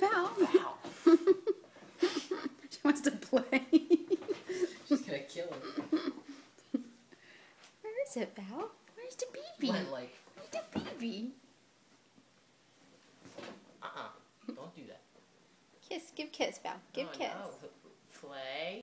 Val. Val. she wants to play. She's gonna kill him. Where is it, Val? Where's the baby? What, like, Where's the baby? uh-uh. Don't do that. Kiss. Give kiss, Val. Give oh, kiss. No. Play.